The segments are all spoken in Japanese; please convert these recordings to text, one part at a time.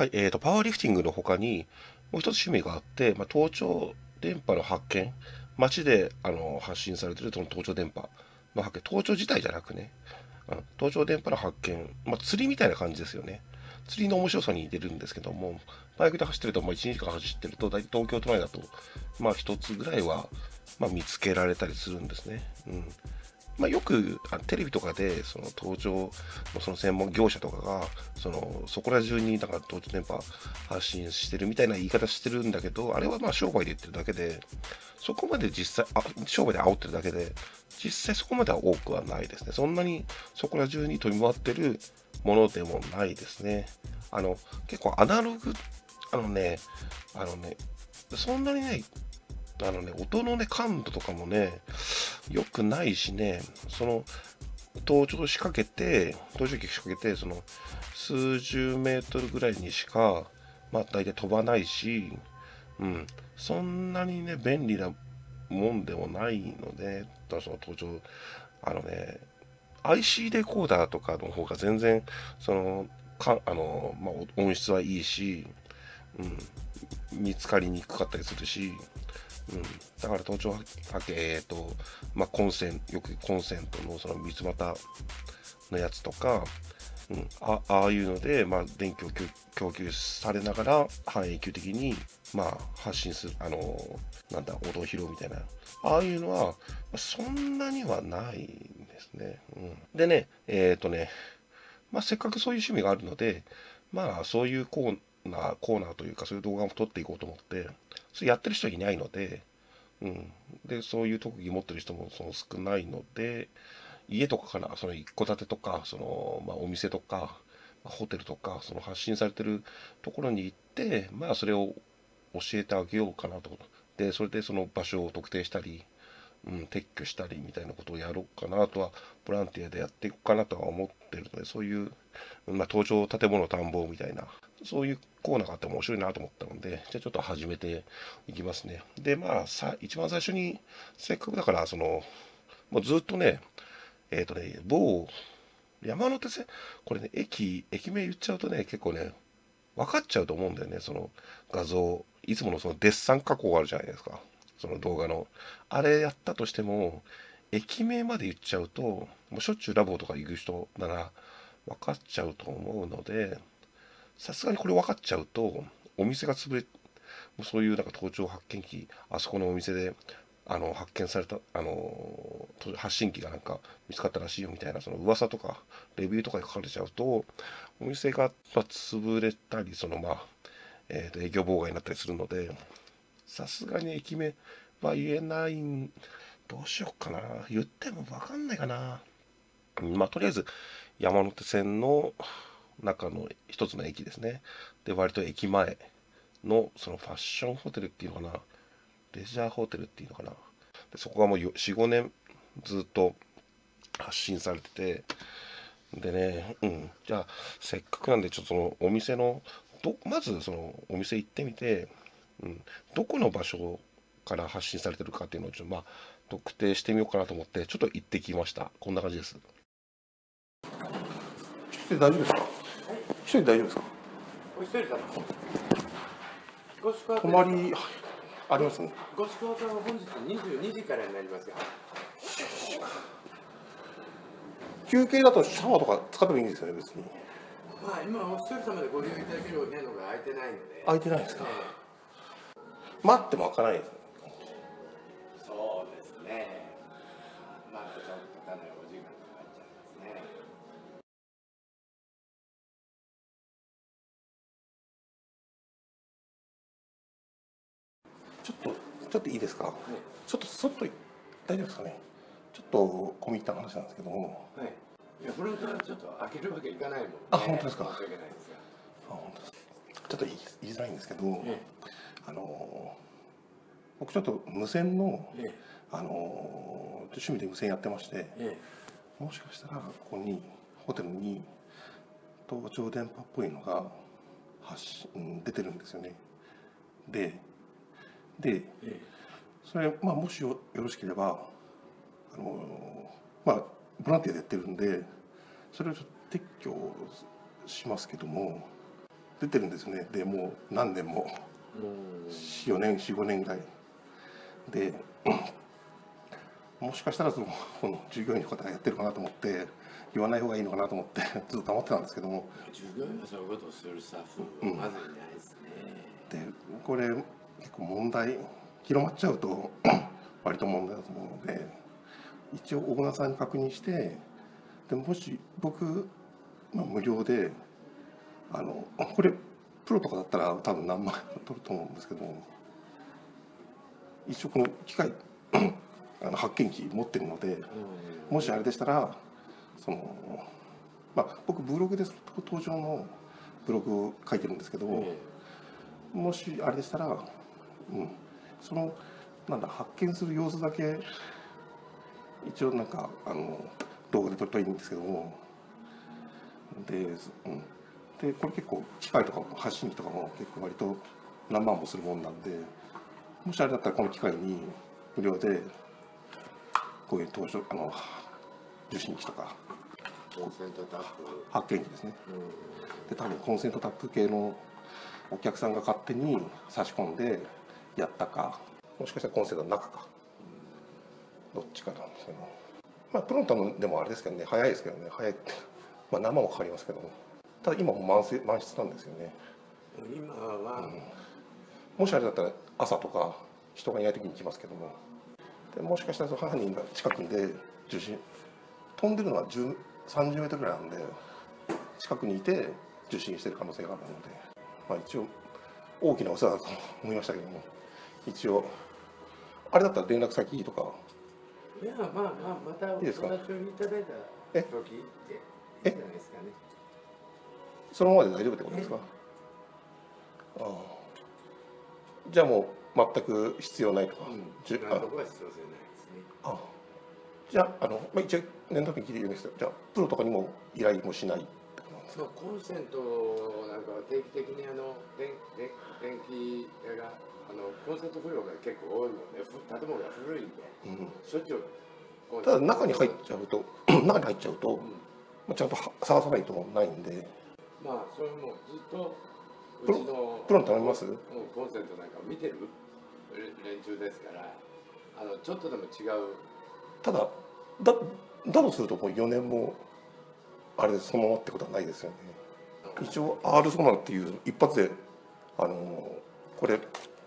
はい、えーと、パワーリフティングの他に、もう一つ趣味があって、まあ、盗聴電波の発見、街であの発信されてるその盗聴電波の発見、盗聴自体じゃなくね、うん、盗聴電波の発見、まあ、釣りみたいな感じですよね。釣りの面白さに似てるんですけども、バイクで走ってると、まあ、1日間走ってると、大体東京都内だと、まあ、一つぐらいは、まあ、見つけられたりするんですね。うんまあ、よくテレビとかでその盗聴のその専門業者とかがそのそこら中になんか盗聴電波発信してるみたいな言い方してるんだけどあれはまあ商売で言ってるだけでそこまで実際あ商売で煽ってるだけで実際そこまでは多くはないですね。そんなにそこら中に飛び回ってるものでもないですね。あの結構アナログあのねあのねそんなにねあのね、音のね、感度とかもね、良くないしね、その、盗聴仕掛けて、盗聴器仕掛けて、その、数十メートルぐらいにしか、まあ、大体飛ばないし、うん、そんなにね、便利なもんでもないので、だその盗聴、あのね、IC レコーダーとかの方が全然、その、かあの、まあ、音質はいいし、うん、見つかりにくかったりするし、うん、だから盗聴波形、えーとまあ、コンセントよくコンセントのその三つ股のやつとか、うん、あああいうので、まあ、電気を供給されながら半永久的に、まあ、発信する、あのなんだ、音を拾うみたいな、ああいうのは、そんなにはないんですね。うん、でね、えっ、ー、とね、まあ、せっかくそういう趣味があるので、まあ、そういうコーナー、コーナーというか、そういう動画も撮っていこうと思って、それやってる人いないので、うん。で、そういう特技持ってる人もその少ないので、家とかかな、その一戸建てとか、その、まあ、お店とか、ホテルとか、その発信されてるところに行って、まあ、それを教えてあげようかなと。で、それでその場所を特定したり、うん、撤去したりみたいなことをやろうかなとは、ボランティアでやっていこうかなとは思ってるので、そういう、まあ、登場建物探訪みたいな、そういうコーナーがあって面白いなと思ったので、じゃあちょっと始めていきますね。で、まあ、さ一番最初に、せっかくだから、その、もうずっとね、えっ、ー、とね、某山手線、これね、駅、駅名言っちゃうとね、結構ね、分かっちゃうと思うんだよね、その画像、いつものそのデッサン加工があるじゃないですか、その動画の。あれやったとしても、駅名まで言っちゃうと、もうしょっちゅうラボとか行く人なら分かっちゃうと思うので、さすがにこれ分かっちゃうと、お店が潰れ、そういうなんか盗聴発見器、あそこのお店であの発見された、あの発信機がなんか見つかったらしいよみたいな、その噂とか、レビューとかに書かれちゃうと、お店が、潰れたり、そのまあ、えー、と営業妨害になったりするので、さすがに駅名は言えない、どうしようかな。言っても分かんないかな。まあ、とりあえず、山手線の中の一つの駅ですね。で、割と駅前のそのファッションホテルっていうのかな。レジャーホテルっていうのかな。でそこがもう4、5年ずっと発信されてて、でね、うん、じゃあ、せっかくなんで、ちょっとそのお店の、どまずそのお店行ってみて、うん、どこの場所から発信されてるかっていうのをちょっとまあ特定してみようかなと思ってちょっと行ってきましたこんな感じです大丈夫ですか？一人大丈夫ですか？お一人だご宿泊泊まりあります？ねご宿泊は本日22時からになりますが休憩だとシャワーとか使ってもいいんですよね別に。まあ今お一人様でご利用いただけるお部屋のが空いてないので。空いてないですか、待っても開かないです。そちょっとちょっといいですか、ちょっと外い大丈夫ですかね？ちょっと込み入った話なんですけども。はい。いやフロントはちょっと開けるわけいかないもんね。あ本当ですか？申し訳ないですが。あ本当です。ちょっと言いづらいんですけど、えあの僕ちょっと無線の、えあの趣味で無線やってましてええ。もしかしたらここにホテルに盗聴電波っぽいのが発信出てるんですよねででええ。それ、まあ、もしよよろしければあのまあボランティアでやってるんでそれをちょっと撤去しますけども出てるんですよね。でもう何年もうん。4年45年ぐらい。でもしかしたらそのこの従業員の方がやってるかなと思って言わない方がいいのかなと思ってずっと黙ってたんですけども。従業員がそういうことをするスタッフはまずいないですね、でこれ結構問題広まっちゃうと 割と問題だと思うので一応小倉さんに確認してでもし僕、まあ、無料であのこれプロとかだったら多分何万円取ると思うんですけども一応この機械 あの発見器持ってるのでもしあれでしたらそのまあ僕ブログで登場のブログを書いてるんですけども、もしあれでしたら、うん、そのなんだ発見する様子だけ一応なんかあの動画で撮るといいんですけどもで,、うん、でこれ結構機械とかも発信機とかも結構割と何万もするもんなんでもしあれだったらこの機械に無料でこういう登場あの受信機とかコンセントタップ、発見機ですね。うん。で多分コンセントタップ系のお客さんが勝手に差し込んでやったか。もしかしたらコンセントの中か。どっちかなんですけどまあプロンタのでもあれですけどね。早いですけどね。早いって。まあ生もかかりますけどただ今もう満室満室なんですよね。今は、もしあれだったら朝とか人がいない時に来ますけども。でもしかしたらその犯人が近くで受信飛んでるのは10 30メートルぐらいなんで近くにいて受信してる可能性があるので、まあ、一応大きなお世話だと思いましたけども一応。あれだったら連絡先とか。いやまあまあまたお友達にいただいたえ時っていいんじゃないですかね。そのままで大丈夫ってことですか？ああ。じゃあもう全く必要ないとか、うん。じゅ今のとこ必要性ないですね。あじゃああの、まあ、一応念のために聞いてるんですけどじゃあプロとかにも依頼もしないそうコンセントなんかは定期的にあの電電電気屋があのコンセント不良が結構多いのでふ建物が古いんでうん。しょっちゅうただ中に入っちゃうと 中に入っちゃうと、うん。まあ、ちゃんとは探さないとないんで。まあそれもずっとうプロちのプロに頼みます？うんコンセントなんかを見てる？連中ですからあのちょっとでも違う。ただだだとするともう4年もあれでそのままってことはないですよね。一応 R ソナーっていう一発であのこれ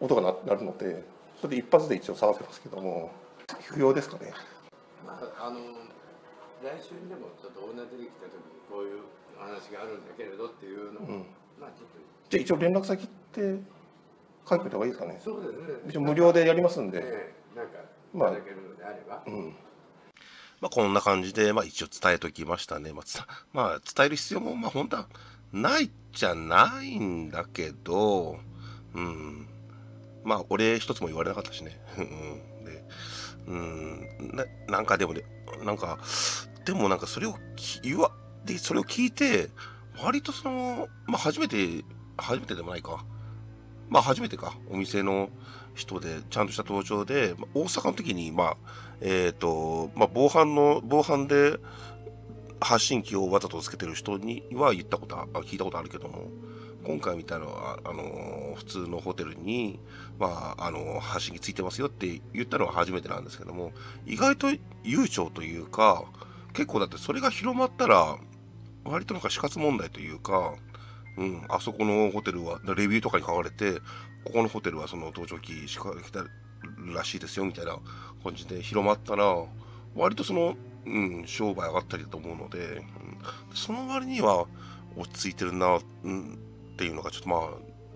音が鳴鳴るのでそれで一発で一応探せますけども不要ですかね。まああの来週にでもちょっとオーナー出てきた時にこういう話があるんだけれどっていうのを、うん。まあちょっとじゃあ一応連絡先って書いておいた方がいいですかね。そうですね。一応無料でやりますんで、ええなんかいまあ。ただけるのであれば、うん。まあ、こんな感じで、まあ、一応伝えときましたね。まあ、まあ、伝える必要も、まあ、本当はないじゃないんだけど、うん。まあ、俺一つも言われなかったしね。うん。で、うん。ななんかでもね、なんか、でもなんかそれを言わ、で、それを聞いて、割とその、まあ、初めて、初めてでもないか。まあ、初めてか。お店の人で、ちゃんとした登場で、大阪の時に、まあ、えっ、と、まあ、防犯の、防犯で発信機をわざとつけてる人には言ったこと、聞いたことあるけども、今回みたいなのは、あの、普通のホテルに、まあ、あの、発信機ついてますよって言ったのは初めてなんですけども、意外と悠長というか、結構だってそれが広まったら、割となんか死活問題というか、うん、あそこのホテルは、レビューとかに書かれて、ここのホテルはその盗聴器仕掛けたらしいですよみたいな感じで広まったら、割とその、うん、商売上がったりだと思うので、うん、その割には落ち着いてるな、うん、っていうのがちょっとまあ、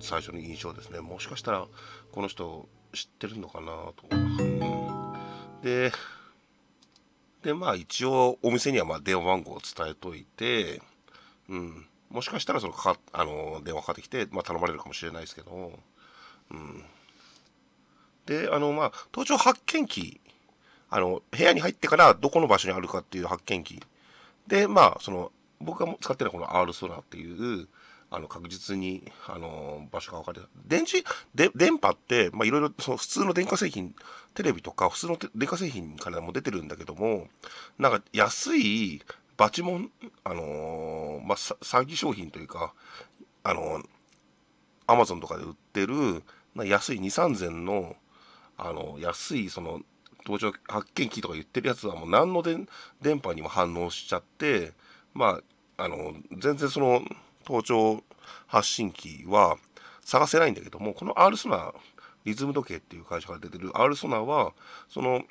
最初の印象ですね。もしかしたら、この人知ってるのかなと。うんで、で、まあ一応お店にはま電話番号を伝えといて、うん、もしかしたらそのかあの電話かかってきて、まあ、頼まれるかもしれないですけど、うん、で、あの、まあ、盗聴発見器、あの、部屋に入ってからどこの場所にあるかっていう発見器。で、まあ、その、僕が使ってるのはこの R ソナーっていう、あの、確実に、あの、場所が分かる。電池、で、電波って、まあ、いろいろ、その普通の電化製品、テレビとか、普通の電化製品からも出てるんだけども、なんか、安い、バチモン、あのーまあ、詐欺商品というか、あのアマゾンとかで売ってる、安い2、3000の、あの、安い、その、登場発見器とか言ってるやつはもう何の電電波にも反応しちゃって、まあ、あの、全然その、盗聴発信機は探せないんだけども、この R ソナリズム時計っていう会社から出てる R ソナは、その、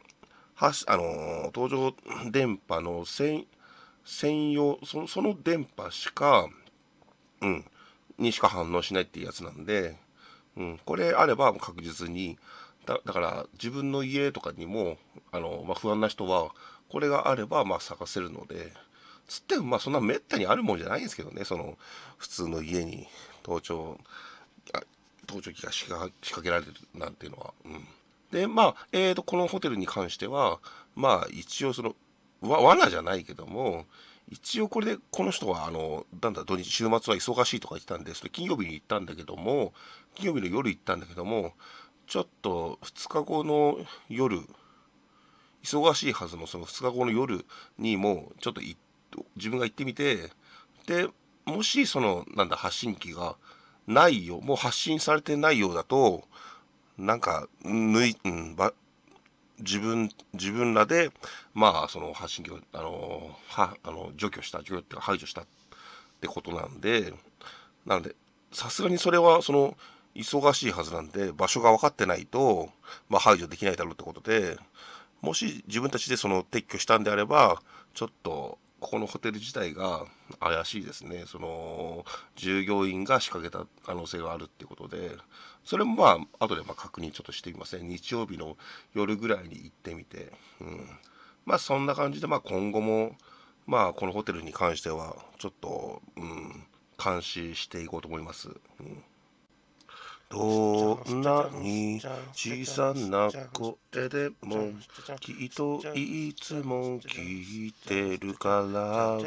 はしあの、登場電波の専専用その、その電波しか、うん、にしか反応しないっていうやつなんで、うん、これあれば確実に、だだから自分の家とかにも、あの、まあ、不安な人は、これがあれば、まあ、探せるので、つっても、まあ、そんなめったにあるもんじゃないんですけどね、その、普通の家に盗聴、盗聴器が仕掛けられるなんていうのは。うん、で、まあ、えーと、このホテルに関しては、まあ、一応その、わ罠じゃないけども、一応これで、この人は、あの、なんだ、土日、週末は忙しいとか言ってたんで、それ金曜日に行ったんだけども、金曜日の夜行ったんだけども、ちょっと2日後の夜、忙しいはずのその2日後の夜にも、ちょっと自分が行ってみて、で、もしその、なんだ、発信機がないよ、もう発信されてないようだと、なんか、ぬい、うん、ば、自分、自分らで、まあ、その発信機を、あの、は、あの、除去した、除去っていうか排除したってことなんで、なので、さすがにそれは、その、忙しいはずなんで、場所が分かってないと、まあ、排除できないだろうってことで、もし自分たちでその撤去したんであれば、ちょっと、ここのホテル自体が怪しいですね。その、従業員が仕掛けた可能性があるっていうことで、それもまあ、後でま確認ちょっとしてみません。日曜日の夜ぐらいに行ってみて、うん。まあ、そんな感じで、まあ、今後も、まあ、このホテルに関しては、ちょっと、うん、監視していこうと思います。うんどんなに小さな声でもきっといつも聞いてるから。